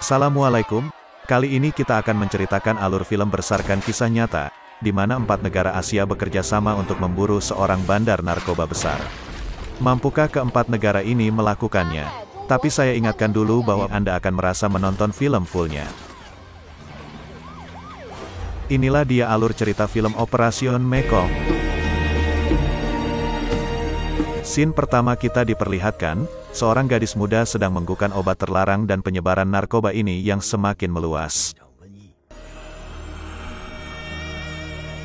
Assalamualaikum, kali ini kita akan menceritakan alur film bersarkan kisah nyata, di mana empat negara Asia bekerja sama untuk memburu seorang bandar narkoba besar. Mampukah keempat negara ini melakukannya? Tapi saya ingatkan dulu bahwa Anda akan merasa menonton film fullnya. Inilah dia alur cerita film Operation Mekong. Scene pertama kita diperlihatkan, seorang gadis muda sedang menggunakan obat terlarang dan penyebaran narkoba ini yang semakin meluas.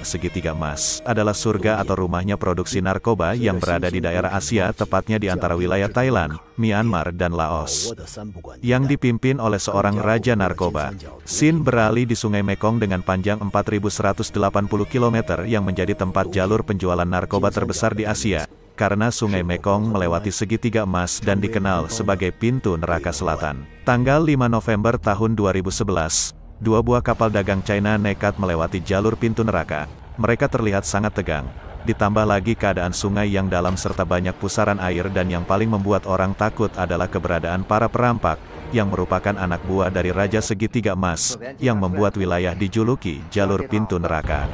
Segitiga Emas adalah surga atau rumahnya produksi narkoba yang berada di daerah Asia tepatnya di antara wilayah Thailand, Myanmar dan Laos. Yang dipimpin oleh seorang raja narkoba. Sin beralih di Sungai Mekong dengan panjang 4180 km yang menjadi tempat jalur penjualan narkoba terbesar di Asia karena Sungai Mekong melewati segitiga emas dan dikenal sebagai pintu neraka selatan. Tanggal 5 November tahun 2011, dua buah kapal dagang China nekat melewati jalur pintu neraka. Mereka terlihat sangat tegang. Ditambah lagi keadaan sungai yang dalam serta banyak pusaran air dan yang paling membuat orang takut adalah keberadaan para perampak, yang merupakan anak buah dari Raja Segitiga Emas, yang membuat wilayah dijuluki jalur pintu neraka.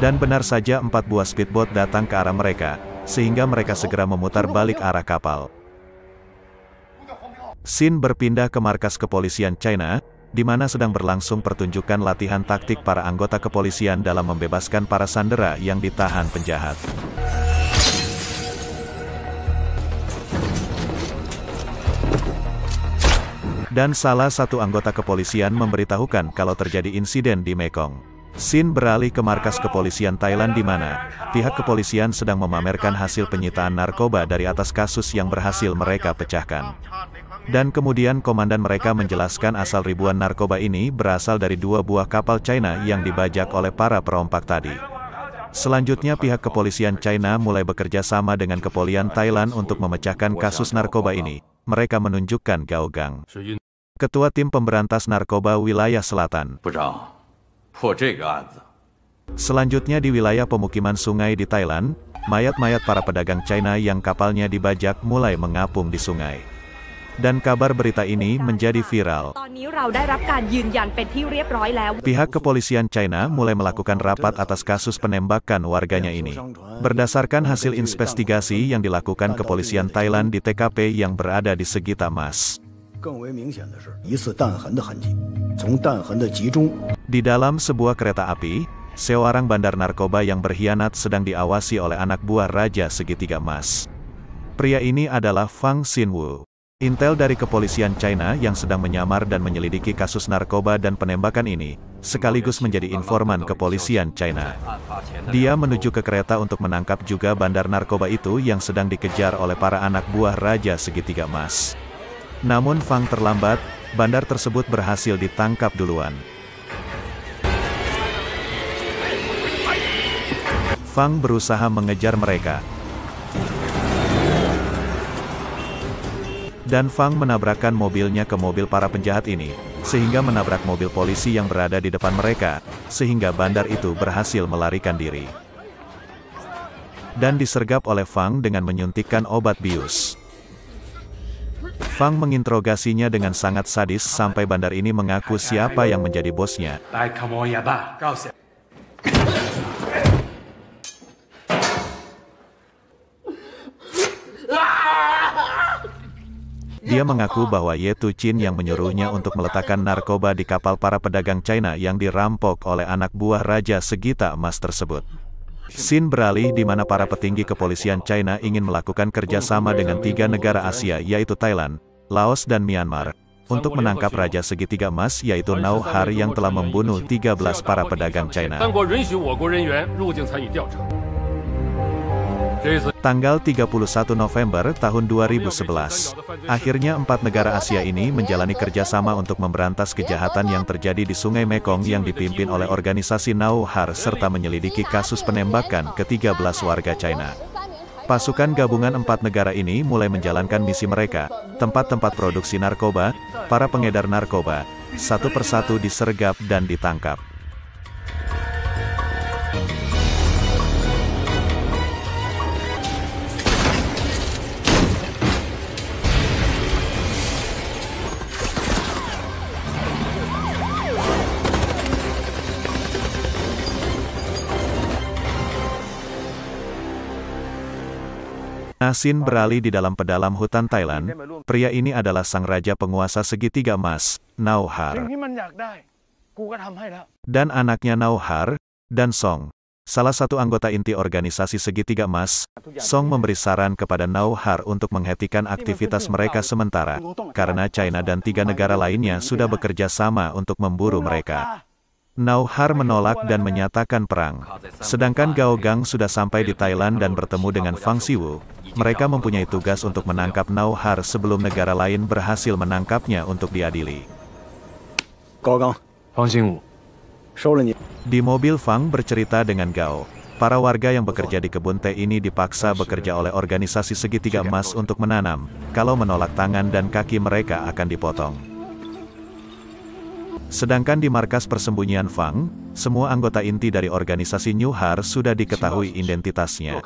Dan benar saja empat buah speedboat datang ke arah mereka, sehingga mereka segera memutar balik arah kapal. Sin berpindah ke markas kepolisian China, di mana sedang berlangsung pertunjukan latihan taktik para anggota kepolisian dalam membebaskan para sandera yang ditahan penjahat. Dan salah satu anggota kepolisian memberitahukan kalau terjadi insiden di Mekong. Sin beralih ke markas kepolisian Thailand di mana pihak kepolisian sedang memamerkan hasil penyitaan narkoba dari atas kasus yang berhasil mereka pecahkan. Dan kemudian komandan mereka menjelaskan asal ribuan narkoba ini berasal dari dua buah kapal China yang dibajak oleh para perompak tadi. Selanjutnya pihak kepolisian China mulai bekerja sama dengan kepolisian Thailand untuk memecahkan kasus narkoba ini. Mereka menunjukkan Gao Gang. Ketua Tim Pemberantas Narkoba Wilayah Selatan. Selanjutnya di wilayah pemukiman sungai di Thailand, mayat-mayat para pedagang China yang kapalnya dibajak mulai mengapung di sungai dan kabar berita ini menjadi viral. Pihak kepolisian China mulai melakukan rapat atas kasus penembakan warganya ini. Berdasarkan hasil investigasi yang dilakukan kepolisian Thailand di TKP yang berada di Segita Mas. Di dalam sebuah kereta api, seorang bandar narkoba yang berkhianat sedang diawasi oleh anak buah Raja Segitiga Mas. Pria ini adalah Fang Xinwu. Intel dari kepolisian China yang sedang menyamar dan menyelidiki kasus narkoba dan penembakan ini, sekaligus menjadi informan kepolisian China. Dia menuju ke kereta untuk menangkap juga bandar narkoba itu yang sedang dikejar oleh para anak buah Raja Segitiga Emas. Namun Fang terlambat, bandar tersebut berhasil ditangkap duluan. Fang berusaha mengejar mereka, Dan Fang menabrakkan mobilnya ke mobil para penjahat ini, sehingga menabrak mobil polisi yang berada di depan mereka, sehingga bandar itu berhasil melarikan diri. Dan disergap oleh Fang dengan menyuntikkan obat bius. Fang menginterogasinya dengan sangat sadis sampai bandar ini mengaku siapa yang menjadi bosnya. Dia mengaku bahwa Ye Tuchin yang menyuruhnya untuk meletakkan narkoba di kapal para pedagang China yang dirampok oleh anak buah Raja Segita Emas tersebut. Sin beralih di mana para petinggi kepolisian China ingin melakukan kerjasama dengan tiga negara Asia yaitu Thailand, Laos dan Myanmar, untuk menangkap Raja Segitiga Emas yaitu Nauhar yang telah membunuh 13 para pedagang China. Tanggal 31 November tahun 2011, akhirnya empat negara Asia ini menjalani kerjasama untuk memberantas kejahatan yang terjadi di Sungai Mekong yang dipimpin oleh organisasi Nauhar serta menyelidiki kasus penembakan ke-13 warga China. Pasukan gabungan empat negara ini mulai menjalankan misi mereka, tempat-tempat produksi narkoba, para pengedar narkoba, satu persatu disergap dan ditangkap. Asin beralih di dalam pedalam hutan Thailand, pria ini adalah sang raja penguasa segitiga emas, Nauhar. Dan anaknya Nauhar, dan Song. Salah satu anggota inti organisasi segitiga emas, Song memberi saran kepada Nauhar untuk menghentikan aktivitas mereka sementara, karena China dan tiga negara lainnya sudah bekerja sama untuk memburu mereka. Nauhar menolak dan menyatakan perang. Sedangkan Gao Gang sudah sampai di Thailand dan bertemu dengan Fang Siwu, mereka mempunyai tugas untuk menangkap Nauhar sebelum negara lain berhasil menangkapnya untuk diadili. Di mobil Fang bercerita dengan Gao. Para warga yang bekerja di kebun teh ini dipaksa bekerja oleh organisasi segitiga emas untuk menanam. Kalau menolak tangan dan kaki mereka akan dipotong. Sedangkan di markas persembunyian Fang, semua anggota inti dari organisasi New sudah diketahui identitasnya.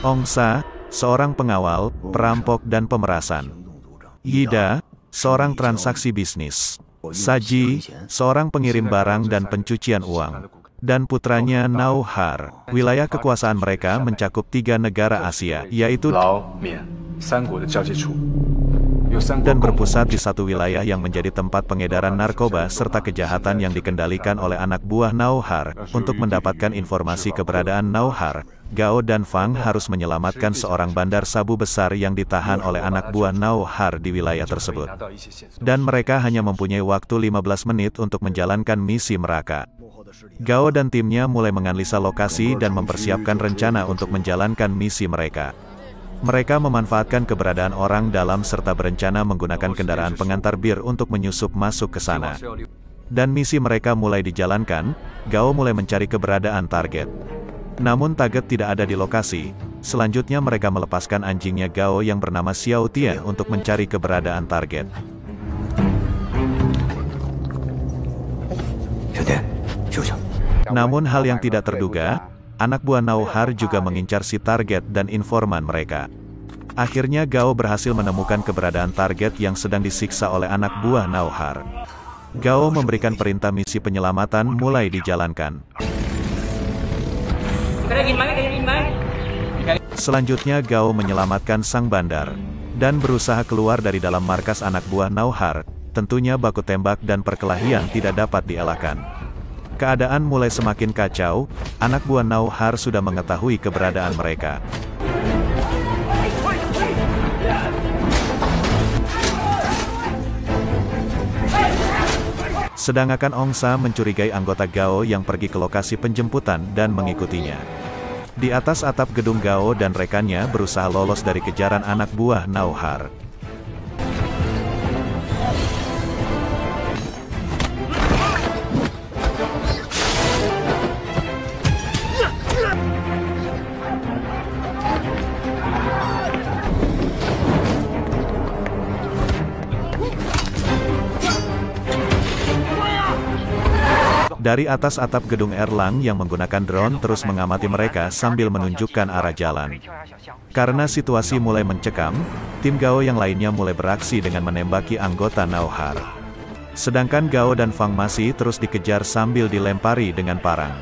Ongsa, seorang pengawal, perampok dan pemerasan. Yida, seorang transaksi bisnis. Saji, seorang pengirim barang dan pencucian uang. Dan putranya Nauhar. Wilayah kekuasaan mereka mencakup tiga negara Asia, yaitu dan berpusat di satu wilayah yang menjadi tempat pengedaran narkoba serta kejahatan yang dikendalikan oleh anak buah Nauhar. Untuk mendapatkan informasi keberadaan Nauhar, Gao dan Fang harus menyelamatkan seorang bandar sabu besar yang ditahan oleh anak buah Nauhar di wilayah tersebut. Dan mereka hanya mempunyai waktu 15 menit untuk menjalankan misi mereka. Gao dan timnya mulai menganalisa lokasi dan mempersiapkan rencana untuk menjalankan misi mereka. Mereka memanfaatkan keberadaan orang dalam serta berencana menggunakan kendaraan pengantar bir untuk menyusup masuk ke sana. Dan misi mereka mulai dijalankan, Gao mulai mencari keberadaan target. Namun target tidak ada di lokasi, selanjutnya mereka melepaskan anjingnya Gao yang bernama Xiao Tian untuk mencari keberadaan target. Namun hal yang tidak terduga, anak buah Nauhar juga mengincar si target dan informan mereka. Akhirnya Gao berhasil menemukan keberadaan target yang sedang disiksa oleh anak buah Nauhar. Gao memberikan perintah misi penyelamatan mulai dijalankan. Selanjutnya Gao menyelamatkan sang bandar dan berusaha keluar dari dalam markas anak buah Nauhar. Tentunya baku tembak dan perkelahian tidak dapat dielakkan. Keadaan mulai semakin kacau, anak buah Nauhar sudah mengetahui keberadaan mereka. Sedangkan Ongsa mencurigai anggota Gao yang pergi ke lokasi penjemputan dan mengikutinya. Di atas atap gedung Gao dan rekannya berusaha lolos dari kejaran anak buah Nauhar. Dari atas atap gedung Erlang yang menggunakan drone terus mengamati mereka sambil menunjukkan arah jalan. Karena situasi mulai mencekam, tim Gao yang lainnya mulai beraksi dengan menembaki anggota Nauhar. Sedangkan Gao dan Fang masih terus dikejar sambil dilempari dengan parang.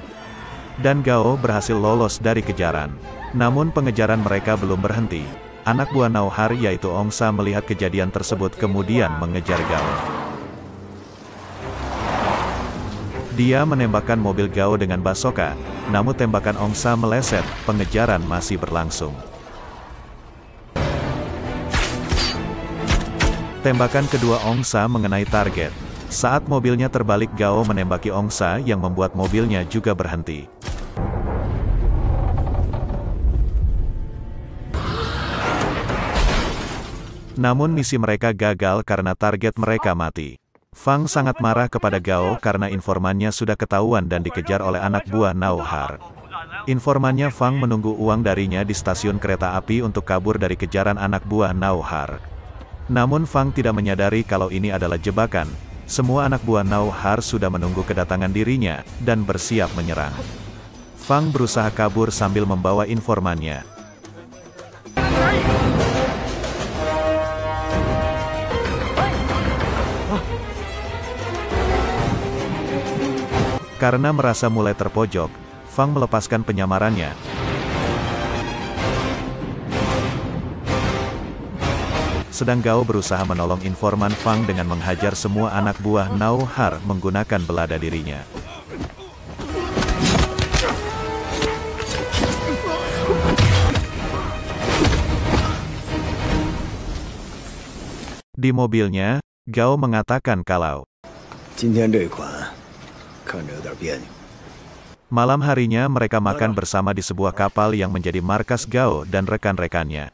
Dan Gao berhasil lolos dari kejaran. Namun pengejaran mereka belum berhenti. Anak buah Nauhar yaitu Ongsa melihat kejadian tersebut kemudian mengejar Gao. Dia menembakkan mobil Gao dengan basoka, namun tembakan Ongsa meleset, pengejaran masih berlangsung. Tembakan kedua Ongsa mengenai target. Saat mobilnya terbalik Gao menembaki Ongsa yang membuat mobilnya juga berhenti. Namun misi mereka gagal karena target mereka mati. Fang sangat marah kepada Gao karena informannya sudah ketahuan dan dikejar oleh anak buah Nauhar. Informannya Fang menunggu uang darinya di stasiun kereta api untuk kabur dari kejaran anak buah Nauhar. Namun Fang tidak menyadari kalau ini adalah jebakan. Semua anak buah Nauhar sudah menunggu kedatangan dirinya, dan bersiap menyerang. Fang berusaha kabur sambil membawa informannya. Karena merasa mulai terpojok, Fang melepaskan penyamarannya. Sedang Gao berusaha menolong informan Fang dengan menghajar semua anak buah Nao Har menggunakan belada dirinya. Di mobilnya, Gao mengatakan kalau 看着有点别扭。 Malam harinya mereka makan bersama di sebuah kapal yang menjadi markas Gao dan rekan-rekannya.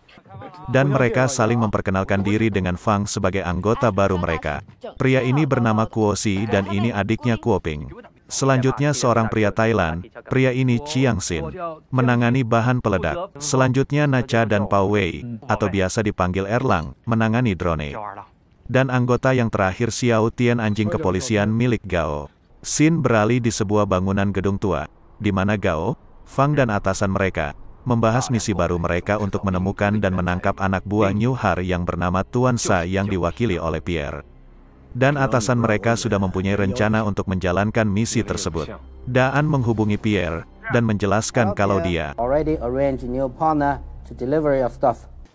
Dan mereka saling memperkenalkan diri dengan Fang sebagai anggota baru mereka. Pria ini bernama Kuosi dan ini adiknya Kuoping. Selanjutnya seorang pria Thailand, pria ini Chiang Sin, menangani bahan peledak. Selanjutnya Nacha dan Pao Wei, atau biasa dipanggil Erlang, menangani drone. Dan anggota yang terakhir Xiao Tian anjing kepolisian milik Gao. Sin beralih di sebuah bangunan gedung tua, di mana Gao, Fang dan atasan mereka, membahas misi baru mereka untuk menemukan dan menangkap anak buah New Har yang bernama Tuan Sa yang diwakili oleh Pierre. Dan atasan mereka sudah mempunyai rencana untuk menjalankan misi tersebut. Daan menghubungi Pierre, dan menjelaskan kalau dia.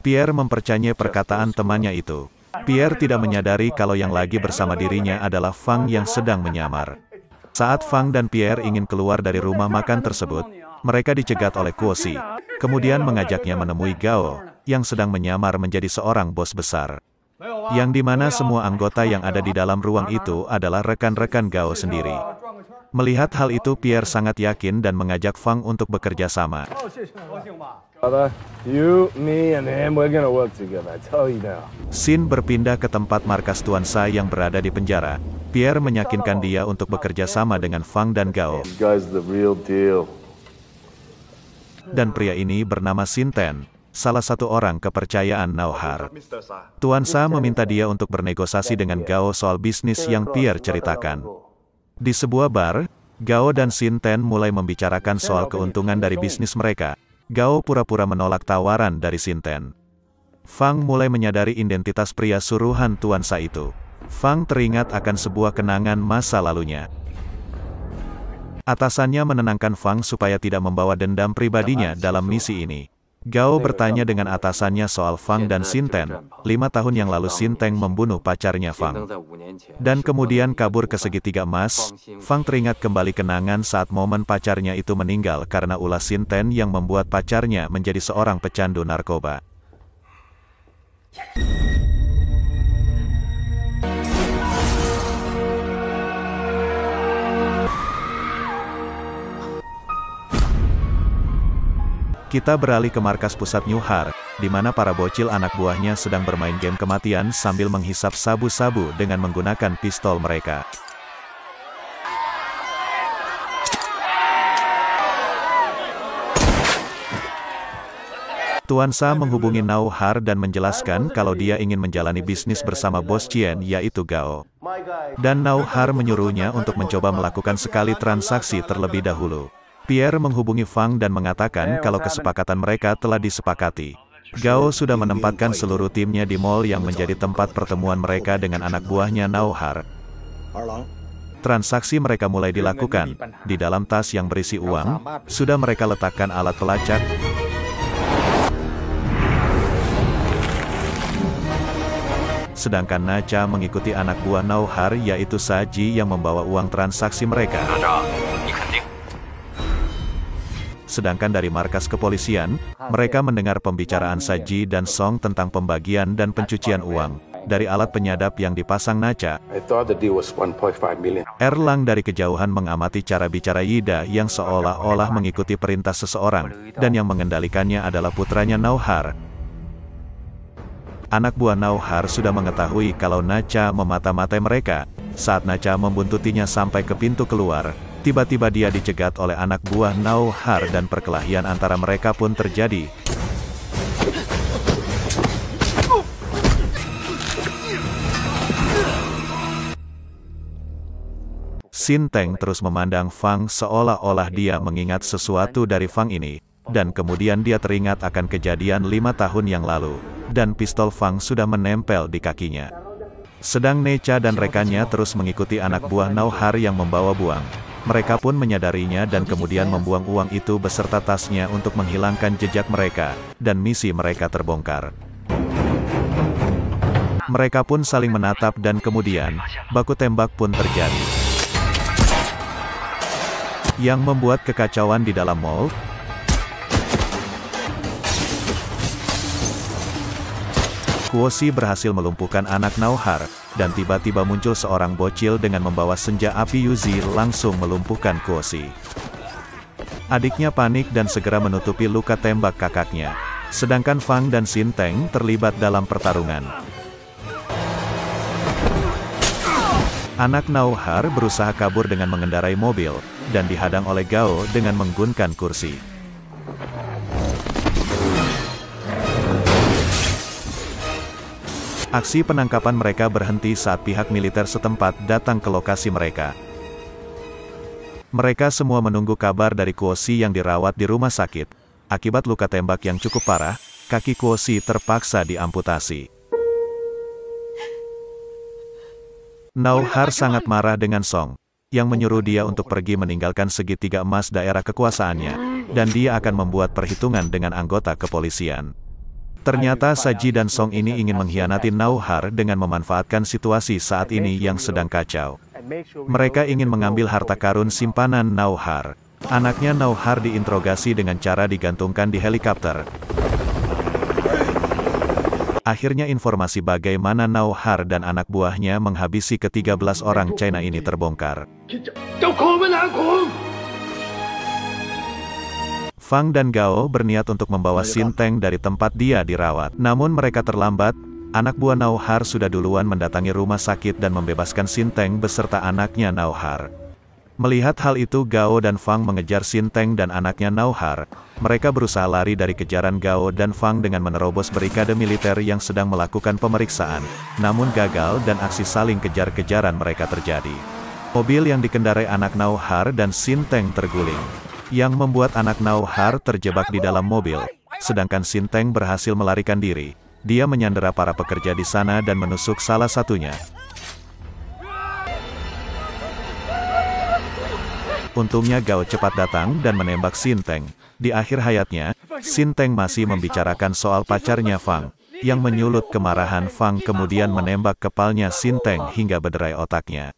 Pierre mempercayai perkataan temannya itu. Pierre tidak menyadari kalau yang lagi bersama dirinya adalah Fang yang sedang menyamar. Saat Fang dan Pierre ingin keluar dari rumah makan tersebut, mereka dicegat oleh Kuosi, kemudian mengajaknya menemui Gao, yang sedang menyamar menjadi seorang bos besar. Yang di mana semua anggota yang ada di dalam ruang itu adalah rekan-rekan Gao sendiri. Melihat hal itu Pierre sangat yakin dan mengajak Fang untuk bekerja sama. Sin berpindah ke tempat markas Tuan Sa yang berada di penjara. Pierre meyakinkan dia untuk bekerja sama dengan Fang dan Gao. Dan pria ini bernama Sinten, salah satu orang kepercayaan Nauhar. Tuan Sa meminta dia untuk bernegosiasi dengan Gao soal bisnis yang Pierre ceritakan. Di sebuah bar, Gao dan Sinten mulai membicarakan soal keuntungan dari bisnis mereka. Gao pura-pura menolak tawaran dari Sinten. Fang mulai menyadari identitas pria suruhan Tuan Sa itu. Fang teringat akan sebuah kenangan masa lalunya. Atasannya menenangkan Fang supaya tidak membawa dendam pribadinya dalam misi ini. Gao bertanya dengan atasannya soal Fang dan Sinten. Lima tahun yang lalu Sinteng membunuh pacarnya Fang. Dan kemudian kabur ke segitiga emas, Fang teringat kembali kenangan saat momen pacarnya itu meninggal karena ulah Sinten yang membuat pacarnya menjadi seorang pecandu narkoba. Kita beralih ke markas pusat New Har, di mana para bocil anak buahnya sedang bermain game kematian sambil menghisap sabu-sabu dengan menggunakan pistol mereka. Tuan Sa menghubungi Nau Har dan menjelaskan kalau dia ingin menjalani bisnis bersama bos Chien yaitu Gao. Dan Nau Har menyuruhnya untuk mencoba melakukan sekali transaksi terlebih dahulu. Pierre menghubungi Fang dan mengatakan kalau kesepakatan mereka telah disepakati. Gao sudah menempatkan seluruh timnya di mall yang menjadi tempat pertemuan mereka dengan anak buahnya Nauhar. Transaksi mereka mulai dilakukan. Di dalam tas yang berisi uang, sudah mereka letakkan alat pelacak, sedangkan Nacha mengikuti anak buah Nauhar yaitu Saji yang membawa uang transaksi mereka. Sedangkan dari markas kepolisian, mereka mendengar pembicaraan Saji dan Song tentang pembagian dan pencucian uang dari alat penyadap yang dipasang Nacha. I thought the deal was 1.5 million. Erlang dari kejauhan mengamati cara bicara Yida yang seolah-olah mengikuti perintah seseorang, dan yang mengendalikannya adalah putranya Nauhar. Anak buah Nauhar sudah mengetahui kalau Nacha memata-matai mereka. Saat Nacha membuntutinya sampai ke pintu keluar, Tiba-tiba dia dicegat oleh anak buah Nau Har dan perkelahian antara mereka pun terjadi. Sin Teng terus memandang Fang seolah-olah dia mengingat sesuatu dari Fang ini, dan kemudian dia teringat akan kejadian lima tahun yang lalu, dan pistol Fang sudah menempel di kakinya. Sedang Necha dan rekannya terus mengikuti anak buah Nauhar yang membawa buang. Mereka pun menyadarinya dan kemudian membuang uang itu beserta tasnya untuk menghilangkan jejak mereka, dan misi mereka terbongkar. Mereka pun saling menatap dan kemudian, baku tembak pun terjadi yang membuat kekacauan di dalam mall. Kuosi berhasil melumpuhkan anak Nauhar, dan tiba-tiba muncul seorang bocil dengan membawa senja api Yuzi langsung melumpuhkan Kuosi. Adiknya panik dan segera menutupi luka tembak kakaknya. Sedangkan Fang dan Sin Teng terlibat dalam pertarungan. Anak Nauhar berusaha kabur dengan mengendarai mobil, dan dihadang oleh Gao dengan menggunakan kursi. Aksi penangkapan mereka berhenti saat pihak militer setempat datang ke lokasi mereka. Mereka semua menunggu kabar dari Kuosi yang dirawat di rumah sakit. Akibat luka tembak yang cukup parah, kaki Kuosi terpaksa diamputasi. Nauhar sangat marah dengan Song, yang menyuruh dia untuk pergi meninggalkan segitiga emas daerah kekuasaannya, dan dia akan membuat perhitungan dengan anggota kepolisian. Ternyata Saji dan Song ini ingin mengkhianati Nauhar dengan memanfaatkan situasi saat ini yang sedang kacau. Mereka ingin mengambil harta karun simpanan Nauhar. Anaknya Nauhar diinterogasi dengan cara digantungkan di helikopter, Akhirnya informasi bagaimana Nauhar dan anak buahnya menghabisi ke-13 orang China ini terbongkar. Fang dan Gao berniat untuk membawa Sin Teng dari tempat dia dirawat. Namun mereka terlambat, anak buah Nauhar sudah duluan mendatangi rumah sakit dan membebaskan Sin Teng beserta anaknya Nauhar. Melihat hal itu Gao dan Fang mengejar Sinteng dan anaknya Nauhar. Mereka berusaha lari dari kejaran Gao dan Fang dengan menerobos berikade militer yang sedang melakukan pemeriksaan. Namun gagal dan aksi saling kejar-kejaran mereka terjadi. Mobil yang dikendarai anak Nauhar dan Sinteng terguling. Yang membuat anak Nauhar terjebak di dalam mobil. Sedangkan Sinteng berhasil melarikan diri. Dia menyandera para pekerja di sana dan menusuk salah satunya. Untungnya Gao cepat datang dan menembak Sinteng. Di akhir hayatnya, Sinteng masih membicarakan soal pacarnya Fang, yang menyulut kemarahan Fang kemudian menembak kepalnya Sinteng hingga berderai otaknya.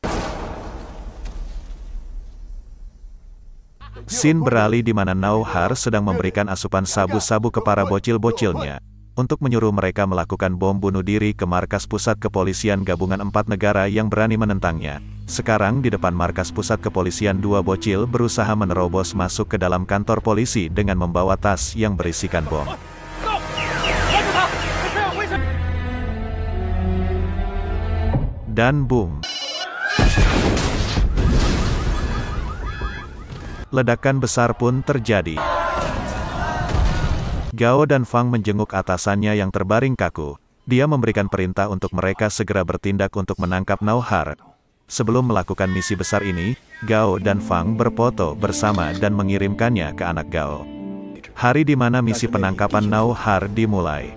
Sin beralih di mana Nauhar sedang memberikan asupan sabu-sabu ke para bocil-bocilnya, untuk menyuruh mereka melakukan bom bunuh diri ke markas pusat kepolisian gabungan empat negara yang berani menentangnya. Sekarang di depan markas pusat kepolisian dua bocil berusaha menerobos masuk ke dalam kantor polisi dengan membawa tas yang berisikan bom. Dan boom. Ledakan besar pun terjadi. Gao dan Fang menjenguk atasannya yang terbaring kaku. Dia memberikan perintah untuk mereka segera bertindak untuk menangkap Nauhar, Sebelum melakukan misi besar ini, Gao dan Fang berfoto bersama dan mengirimkannya ke anak Gao. Hari di mana misi penangkapan Nao Har dimulai.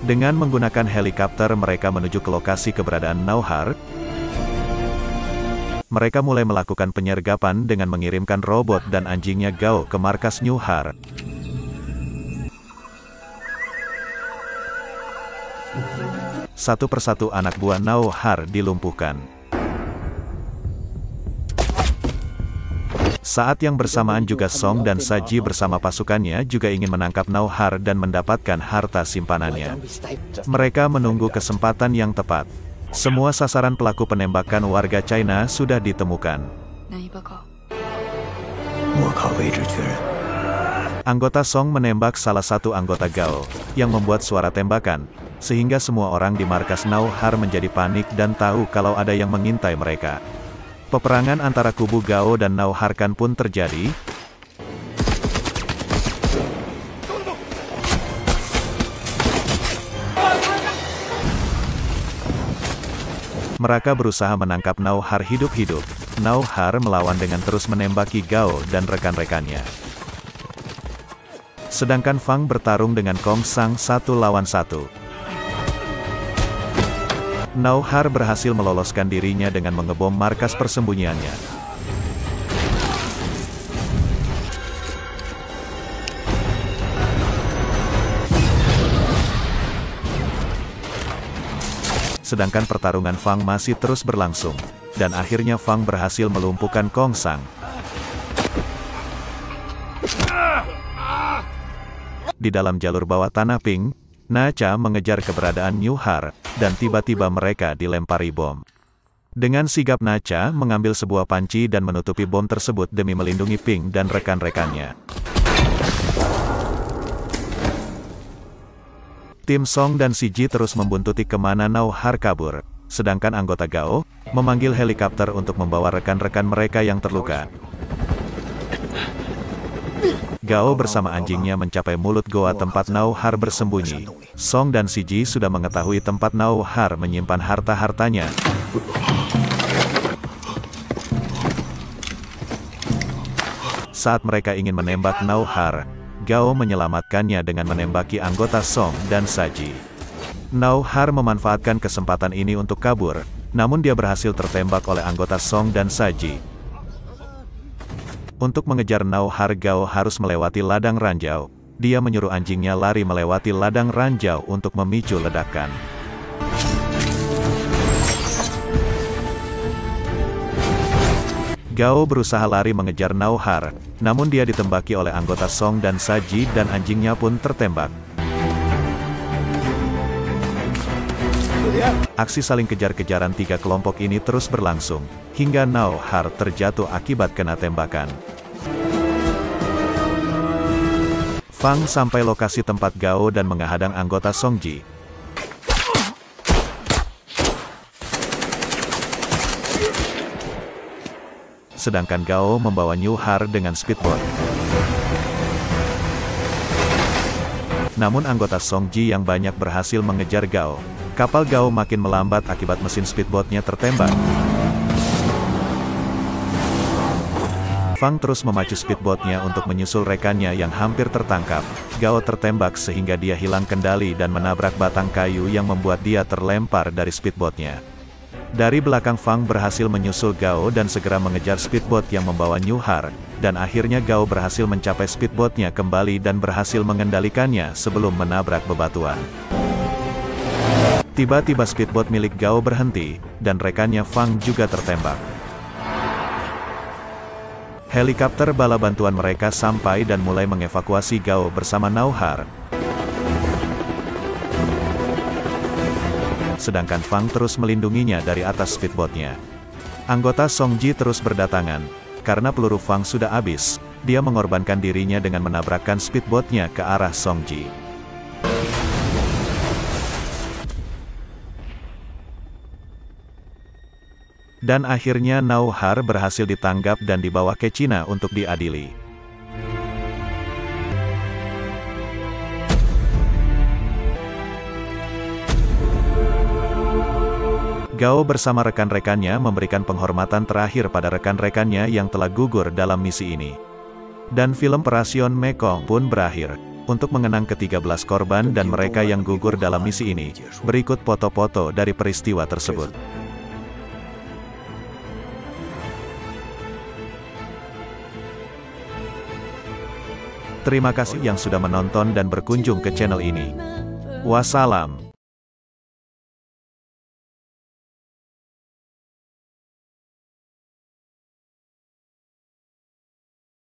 Dengan menggunakan helikopter mereka menuju ke lokasi keberadaan Nauhar. Mereka mulai melakukan penyergapan dengan mengirimkan robot dan anjingnya Gao ke markas New Har. Satu persatu anak buah Nao Har dilumpuhkan. Saat yang bersamaan juga Song dan Saji bersama pasukannya juga ingin menangkap Nao Har dan mendapatkan harta simpanannya. Mereka menunggu kesempatan yang tepat. Semua sasaran pelaku penembakan warga China sudah ditemukan. Anggota Song menembak salah satu anggota Gao, yang membuat suara tembakan, sehingga semua orang di markas Nauhar menjadi panik dan tahu kalau ada yang mengintai mereka. Peperangan antara kubu Gao dan Nauharkan pun terjadi, Mereka berusaha menangkap Nauhar hidup-hidup. Nauhar melawan dengan terus menembaki Gao dan rekan-rekannya. Sedangkan Fang bertarung dengan Kong Sang satu lawan satu. Nauhar berhasil meloloskan dirinya dengan mengebom markas persembunyiannya. Sedangkan pertarungan Fang masih terus berlangsung, dan akhirnya Fang berhasil melumpuhkan Kong Sang. Di dalam jalur bawah tanah Ping, Nacha mengejar keberadaan New Har, dan tiba-tiba mereka dilempari bom. Dengan sigap Nacha mengambil sebuah panci dan menutupi bom tersebut demi melindungi Ping dan rekan-rekannya. Tim Song dan Si Ji terus membuntuti ke mana Nau Har kabur, sedangkan anggota Gao, memanggil helikopter untuk membawa rekan-rekan mereka yang terluka. Gao bersama anjingnya mencapai mulut goa tempat Nau Har bersembunyi. Song dan Si Ji sudah mengetahui tempat Nau Har menyimpan harta-hartanya. Saat mereka ingin menembak Nau Har, Gao menyelamatkannya dengan menembaki anggota Song dan Saji. Nau Har memanfaatkan kesempatan ini untuk kabur, namun dia berhasil tertembak oleh anggota Song dan Saji. Untuk mengejar Nau Har Gao harus melewati ladang ranjau. Dia menyuruh anjingnya lari melewati ladang ranjau untuk memicu ledakan. Gao berusaha lari mengejar Nauhar, namun dia ditembaki oleh anggota Song dan Saji dan anjingnya pun tertembak. Aksi saling kejar-kejaran tiga kelompok ini terus berlangsung, hingga Nauhar terjatuh akibat kena tembakan. Fang sampai lokasi tempat Gao dan menghadang anggota Songji, sedangkan Gao membawa New Har dengan speedboat. Namun anggota Song Ji yang banyak berhasil mengejar Gao. Kapal Gao makin melambat akibat mesin speedboatnya tertembak. Fang terus memacu speedboatnya untuk menyusul rekannya yang hampir tertangkap. Gao tertembak sehingga dia hilang kendali dan menabrak batang kayu yang membuat dia terlempar dari speedboatnya. Dari belakang Fang berhasil menyusul Gao dan segera mengejar speedboat yang membawa New Har, dan akhirnya Gao berhasil mencapai speedboatnya kembali dan berhasil mengendalikannya sebelum menabrak bebatuan. Tiba-tiba speedboat milik Gao berhenti, dan rekannya Fang juga tertembak. Helikopter bala bantuan mereka sampai dan mulai mengevakuasi Gao bersama Nauhar, sedangkan Fang terus melindunginya dari atas speedboatnya. Anggota Song Ji terus berdatangan, karena peluru Fang sudah habis, dia mengorbankan dirinya dengan menabrakkan speedboatnya ke arah Song Ji. Dan akhirnya Nauhar berhasil ditanggap dan dibawa ke Cina untuk diadili. Gao bersama rekan-rekannya memberikan penghormatan terakhir pada rekan-rekannya yang telah gugur dalam misi ini. Dan film Perasion Mekong pun berakhir. Untuk mengenang ke-13 korban dan mereka yang gugur dalam misi ini, berikut foto-foto dari peristiwa tersebut. Terima kasih yang sudah menonton dan berkunjung ke channel ini. Wassalam.